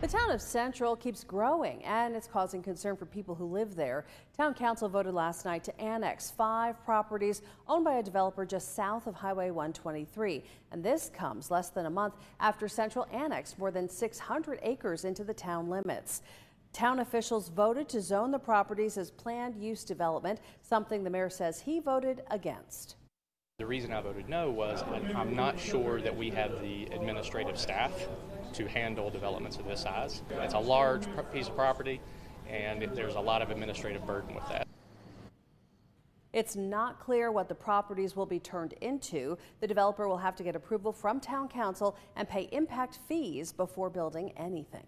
The town of Central keeps growing and it's causing concern for people who live there. Town council voted last night to annex five properties owned by a developer just south of Highway 123. And this comes less than a month after Central annexed more than 600 acres into the town limits. Town officials voted to zone the properties as planned use development, something the mayor says he voted against. The reason I voted no was um, I'm not sure that we have the administrative staff to handle developments of this size. It's a large piece of property, and there's a lot of administrative burden with that. It's not clear what the properties will be turned into. The developer will have to get approval from town council and pay impact fees before building anything.